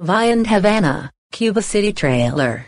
Viand Havana, Cuba City trailer.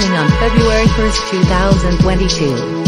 Opening on February 1, 2022.